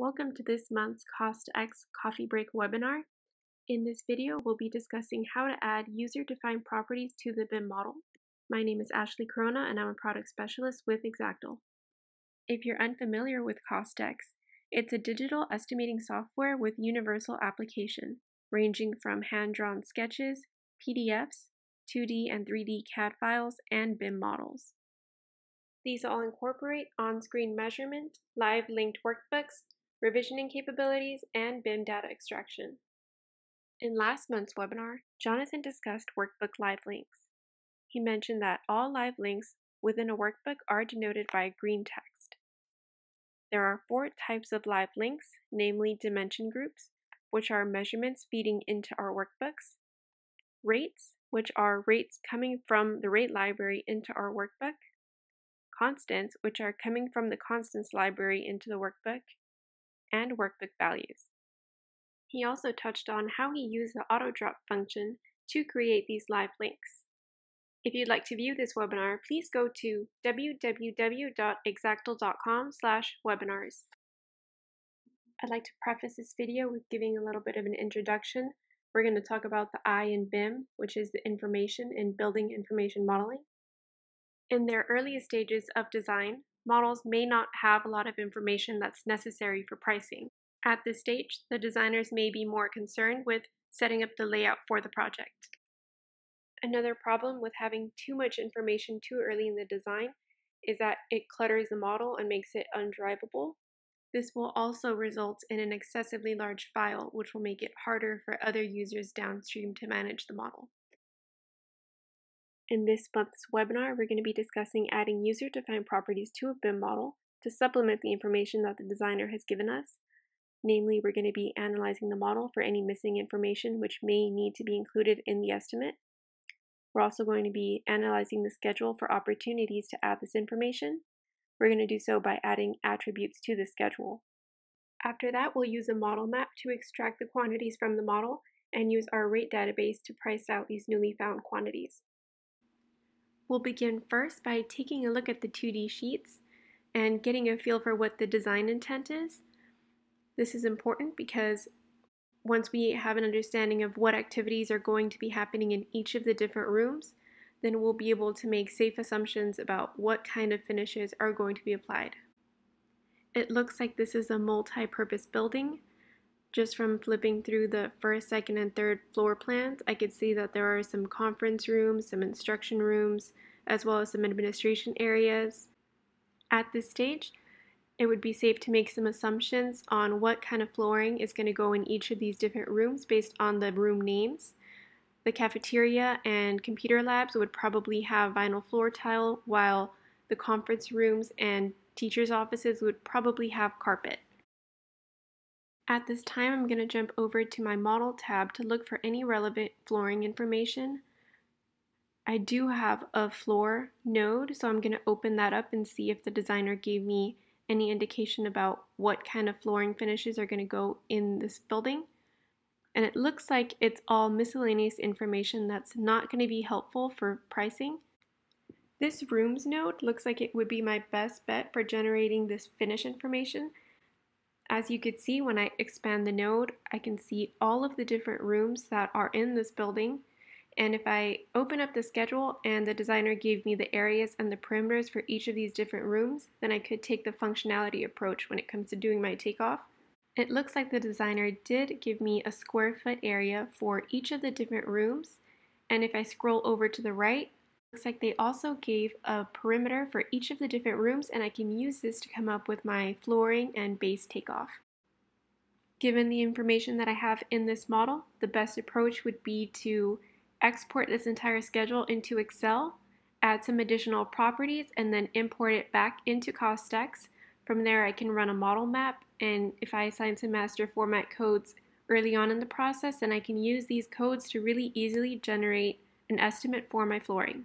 Welcome to this month's CostX Coffee Break webinar. In this video, we'll be discussing how to add user-defined properties to the BIM model. My name is Ashley Corona and I'm a product specialist with Exactal. If you're unfamiliar with CostX, it's a digital estimating software with universal application, ranging from hand-drawn sketches, PDFs, 2D and 3D CAD files, and BIM models. These all incorporate on-screen measurement, live linked workbooks, revisioning capabilities, and BIM data extraction. In last month's webinar, Jonathan discussed workbook live links. He mentioned that all live links within a workbook are denoted by a green text. There are four types of live links, namely dimension groups, which are measurements feeding into our workbooks, rates, which are rates coming from the rate library into our workbook, constants, which are coming from the constants library into the workbook, and workbook values. He also touched on how he used the auto drop function to create these live links. If you'd like to view this webinar, please go to www.exactal.com slash webinars. I'd like to preface this video with giving a little bit of an introduction. We're going to talk about the I in BIM, which is the information in building information modeling. In their earliest stages of design, models may not have a lot of information that's necessary for pricing. At this stage, the designers may be more concerned with setting up the layout for the project. Another problem with having too much information too early in the design is that it clutters the model and makes it undrivable. This will also result in an excessively large file, which will make it harder for other users downstream to manage the model. In this month's webinar, we're going to be discussing adding user-defined properties to a BIM model to supplement the information that the designer has given us. Namely, we're going to be analyzing the model for any missing information which may need to be included in the estimate. We're also going to be analyzing the schedule for opportunities to add this information. We're going to do so by adding attributes to the schedule. After that, we'll use a model map to extract the quantities from the model and use our rate database to price out these newly found quantities. We'll begin first by taking a look at the 2D sheets and getting a feel for what the design intent is. This is important because once we have an understanding of what activities are going to be happening in each of the different rooms, then we'll be able to make safe assumptions about what kind of finishes are going to be applied. It looks like this is a multi-purpose building. Just from flipping through the first, second, and third floor plans, I could see that there are some conference rooms, some instruction rooms, as well as some administration areas. At this stage, it would be safe to make some assumptions on what kind of flooring is going to go in each of these different rooms based on the room names. The cafeteria and computer labs would probably have vinyl floor tile, while the conference rooms and teachers' offices would probably have carpet. At this time, I'm going to jump over to my Model tab to look for any relevant flooring information. I do have a floor node, so I'm going to open that up and see if the designer gave me any indication about what kind of flooring finishes are going to go in this building. And it looks like it's all miscellaneous information that's not going to be helpful for pricing. This rooms node looks like it would be my best bet for generating this finish information. As you could see when I expand the node, I can see all of the different rooms that are in this building and if I open up the schedule and the designer gave me the areas and the perimeters for each of these different rooms, then I could take the functionality approach when it comes to doing my takeoff. It looks like the designer did give me a square foot area for each of the different rooms. And if I scroll over to the right, looks like they also gave a perimeter for each of the different rooms and I can use this to come up with my flooring and base takeoff. Given the information that I have in this model, the best approach would be to export this entire schedule into Excel, add some additional properties, and then import it back into CostX. From there, I can run a model map, and if I assign some master format codes early on in the process, then I can use these codes to really easily generate an estimate for my flooring.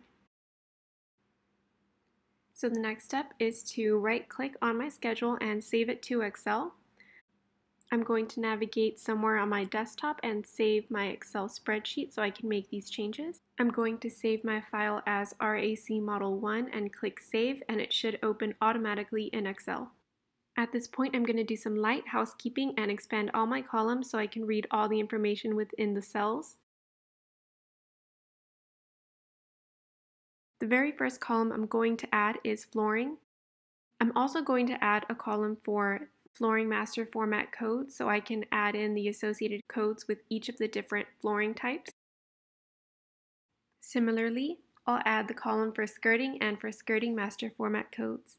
So the next step is to right click on my schedule and save it to Excel. I'm going to navigate somewhere on my desktop and save my Excel spreadsheet so I can make these changes. I'm going to save my file as RAC Model 1 and click Save and it should open automatically in Excel. At this point, I'm going to do some light housekeeping and expand all my columns so I can read all the information within the cells. The very first column I'm going to add is flooring. I'm also going to add a column for flooring master format codes so I can add in the associated codes with each of the different flooring types. Similarly, I'll add the column for skirting and for skirting master format codes.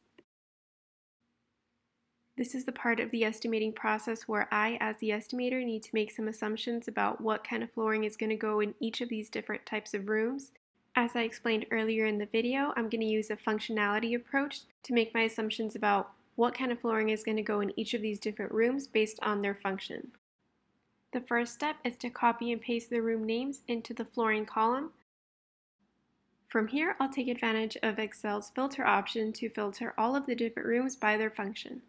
This is the part of the estimating process where I, as the estimator, need to make some assumptions about what kind of flooring is going to go in each of these different types of rooms as I explained earlier in the video, I'm going to use a functionality approach to make my assumptions about what kind of flooring is going to go in each of these different rooms based on their function. The first step is to copy and paste the room names into the flooring column. From here, I'll take advantage of Excel's filter option to filter all of the different rooms by their function.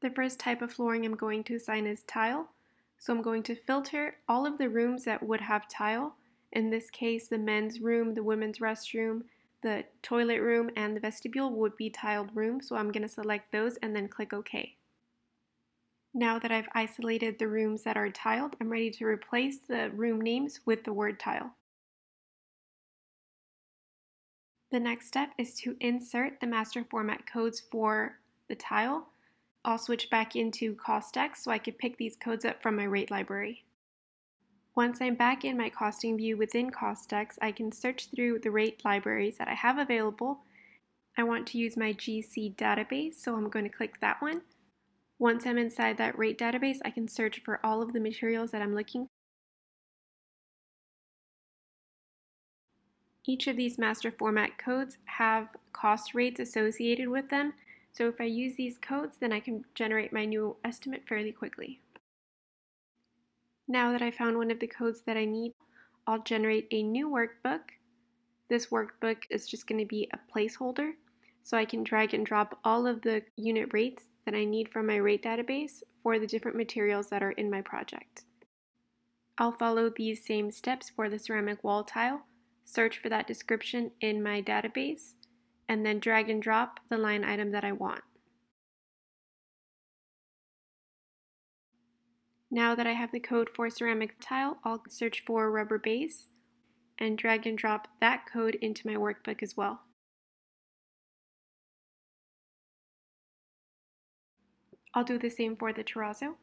The first type of flooring I'm going to assign is tile. So I'm going to filter all of the rooms that would have tile. In this case, the men's room, the women's restroom, the toilet room, and the vestibule would be tiled rooms. So I'm going to select those and then click OK. Now that I've isolated the rooms that are tiled, I'm ready to replace the room names with the word tile. The next step is to insert the master format codes for the tile. I'll switch back into CostX so I could pick these codes up from my rate library. Once I'm back in my costing view within CostX, I can search through the rate libraries that I have available. I want to use my GC database, so I'm going to click that one. Once I'm inside that rate database, I can search for all of the materials that I'm looking for. Each of these master format codes have cost rates associated with them, so if I use these codes, then I can generate my new estimate fairly quickly. Now that I found one of the codes that I need, I'll generate a new workbook. This workbook is just going to be a placeholder, so I can drag and drop all of the unit rates that I need from my rate database for the different materials that are in my project. I'll follow these same steps for the ceramic wall tile, search for that description in my database, and then drag and drop the line item that I want. Now that I have the code for ceramic tile, I'll search for rubber base and drag and drop that code into my workbook as well. I'll do the same for the terrazzo.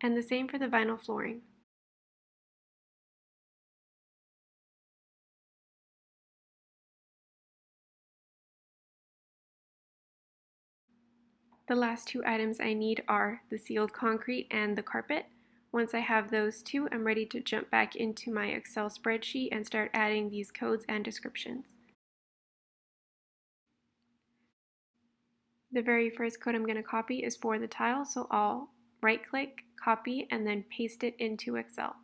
And the same for the vinyl flooring. The last two items I need are the sealed concrete and the carpet. Once I have those two, I'm ready to jump back into my Excel spreadsheet and start adding these codes and descriptions. The very first code I'm going to copy is for the tile, so I'll right click, copy, and then paste it into Excel.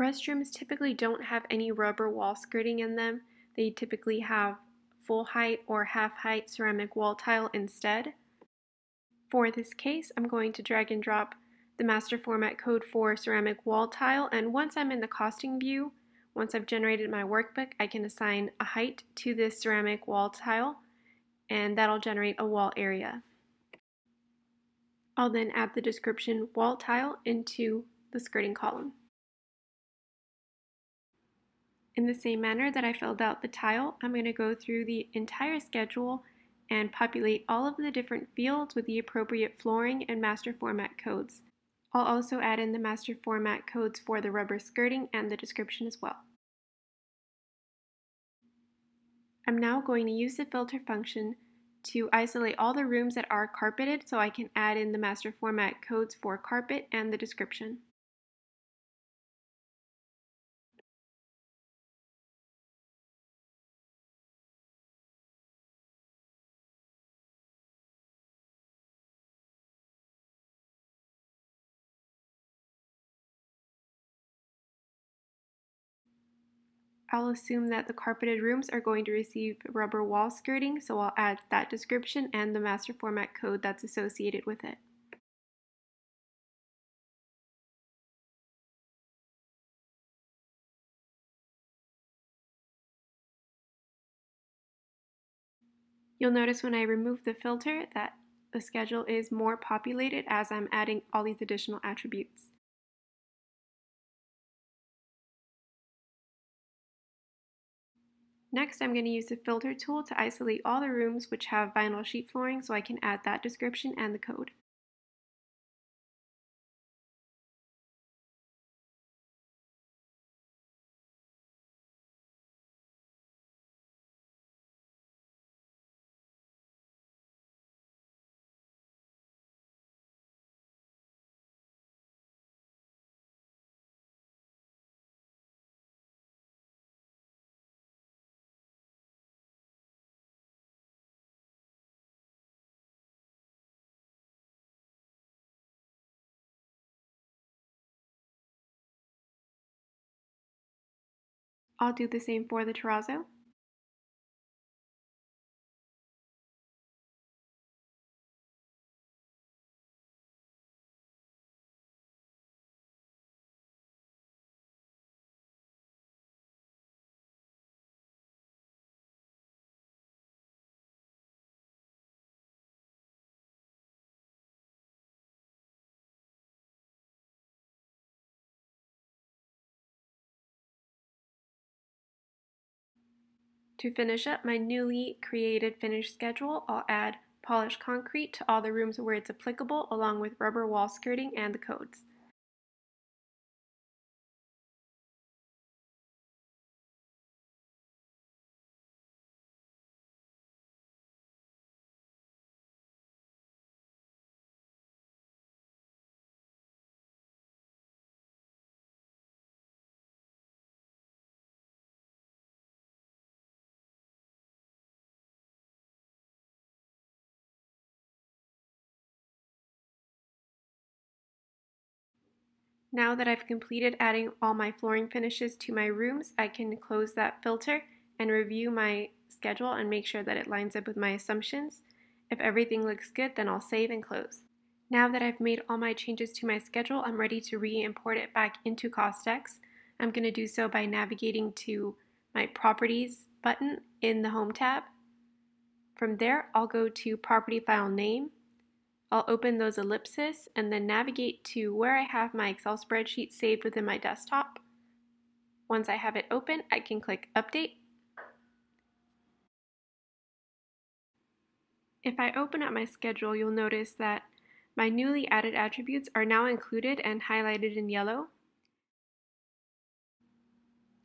Restrooms typically don't have any rubber wall skirting in them. They typically have full height or half height ceramic wall tile instead. For this case, I'm going to drag and drop the master format code for ceramic wall tile and once I'm in the costing view, once I've generated my workbook, I can assign a height to this ceramic wall tile and that'll generate a wall area. I'll then add the description wall tile into the skirting column. In the same manner that I filled out the tile, I'm going to go through the entire schedule and populate all of the different fields with the appropriate flooring and master format codes. I'll also add in the master format codes for the rubber skirting and the description as well. I'm now going to use the filter function to isolate all the rooms that are carpeted so I can add in the master format codes for carpet and the description. I'll assume that the carpeted rooms are going to receive rubber wall skirting, so I'll add that description and the master format code that's associated with it. You'll notice when I remove the filter that the schedule is more populated as I'm adding all these additional attributes. Next, I'm going to use the filter tool to isolate all the rooms which have vinyl sheet flooring so I can add that description and the code. I'll do the same for the terrazzo. To finish up my newly created finish schedule, I'll add polished concrete to all the rooms where it's applicable along with rubber wall skirting and the codes. Now that I've completed adding all my flooring finishes to my rooms, I can close that filter and review my schedule and make sure that it lines up with my assumptions. If everything looks good, then I'll save and close. Now that I've made all my changes to my schedule, I'm ready to re-import it back into CostX. I'm going to do so by navigating to my Properties button in the Home tab. From there, I'll go to Property File Name, I'll open those ellipses and then navigate to where I have my Excel spreadsheet saved within my desktop. Once I have it open, I can click Update. If I open up my schedule, you'll notice that my newly added attributes are now included and highlighted in yellow.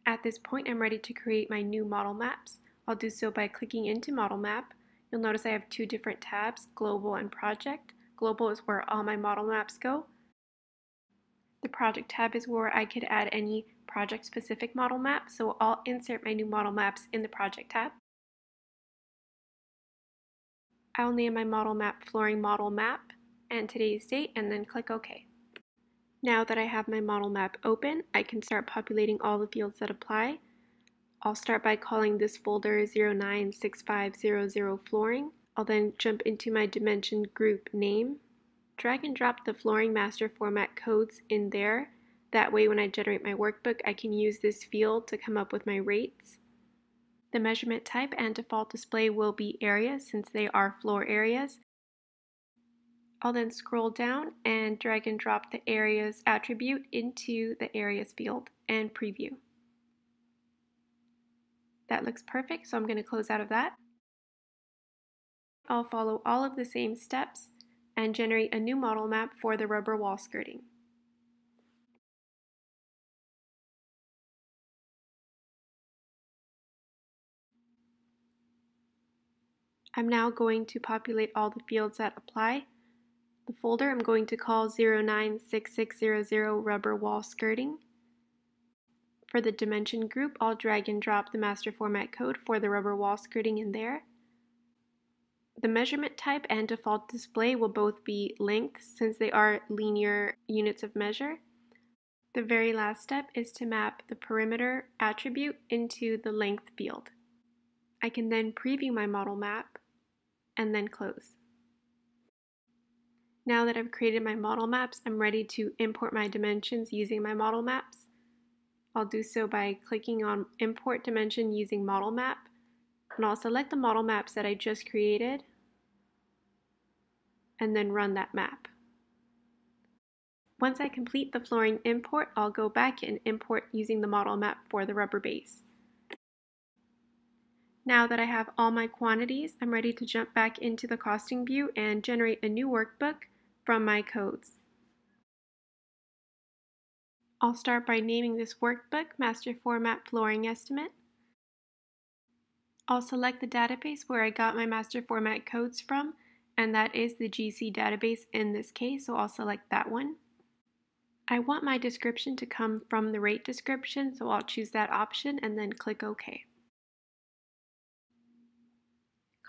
At this point, I'm ready to create my new model maps. I'll do so by clicking into Model Map, You'll notice I have two different tabs, Global and Project. Global is where all my model maps go. The Project tab is where I could add any project-specific model map, so I'll insert my new model maps in the Project tab. I'll name my model map Flooring Model Map and today's date and then click OK. Now that I have my model map open, I can start populating all the fields that apply. I'll start by calling this folder 096500 flooring. I'll then jump into my dimension group name, drag and drop the flooring master format codes in there. That way when I generate my workbook, I can use this field to come up with my rates. The measurement type and default display will be areas since they are floor areas. I'll then scroll down and drag and drop the areas attribute into the areas field and preview. That looks perfect, so I'm going to close out of that. I'll follow all of the same steps and generate a new model map for the rubber wall skirting. I'm now going to populate all the fields that apply. The folder I'm going to call 096600 rubber wall skirting. For the dimension group, I'll drag and drop the master format code for the rubber wall skirting in there. The measurement type and default display will both be length since they are linear units of measure. The very last step is to map the perimeter attribute into the length field. I can then preview my model map and then close. Now that I've created my model maps, I'm ready to import my dimensions using my model maps. I'll do so by clicking on Import Dimension using Model Map. And I'll select the model maps that I just created and then run that map. Once I complete the flooring import, I'll go back and import using the model map for the rubber base. Now that I have all my quantities, I'm ready to jump back into the costing view and generate a new workbook from my codes. I'll start by naming this workbook Master Format Flooring Estimate. I'll select the database where I got my master format codes from, and that is the GC database in this case, so I'll select that one. I want my description to come from the rate description, so I'll choose that option and then click OK.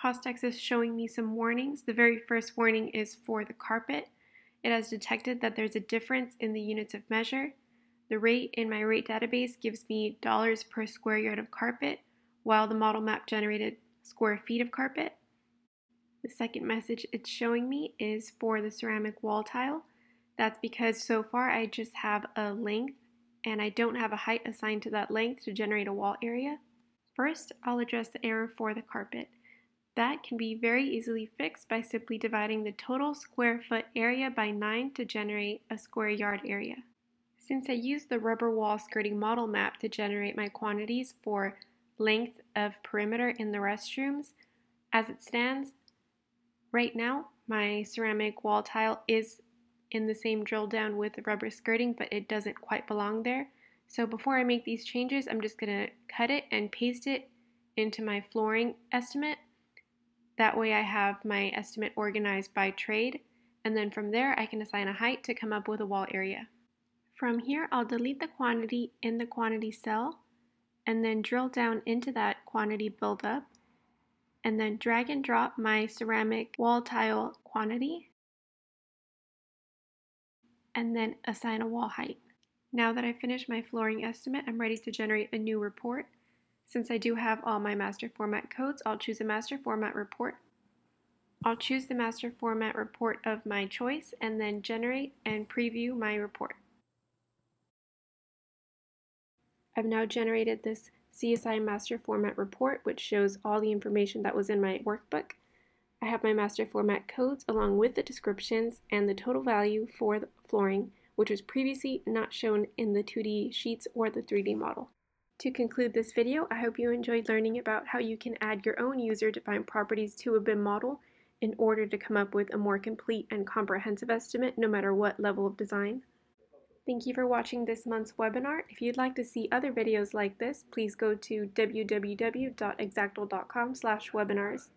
CostX is showing me some warnings. The very first warning is for the carpet. It has detected that there's a difference in the units of measure. The rate in my rate database gives me dollars per square yard of carpet, while the model map generated square feet of carpet. The second message it's showing me is for the ceramic wall tile. That's because so far I just have a length and I don't have a height assigned to that length to generate a wall area. First, I'll address the error for the carpet. That can be very easily fixed by simply dividing the total square foot area by 9 to generate a square yard area. Since I used the rubber wall skirting model map to generate my quantities for length of perimeter in the restrooms, as it stands, right now my ceramic wall tile is in the same drill down with rubber skirting, but it doesn't quite belong there. So before I make these changes, I'm just going to cut it and paste it into my flooring estimate that way I have my estimate organized by trade, and then from there I can assign a height to come up with a wall area. From here, I'll delete the quantity in the quantity cell, and then drill down into that quantity buildup, and then drag and drop my ceramic wall tile quantity, and then assign a wall height. Now that I've finished my flooring estimate, I'm ready to generate a new report. Since I do have all my master format codes, I'll choose a master format report. I'll choose the master format report of my choice and then generate and preview my report. I've now generated this CSI master format report which shows all the information that was in my workbook. I have my master format codes along with the descriptions and the total value for the flooring which was previously not shown in the 2D sheets or the 3D model. To conclude this video, I hope you enjoyed learning about how you can add your own user-defined properties to a BIM model in order to come up with a more complete and comprehensive estimate no matter what level of design. Thank you for watching this month's webinar. If you'd like to see other videos like this, please go to www.exactal.com webinars.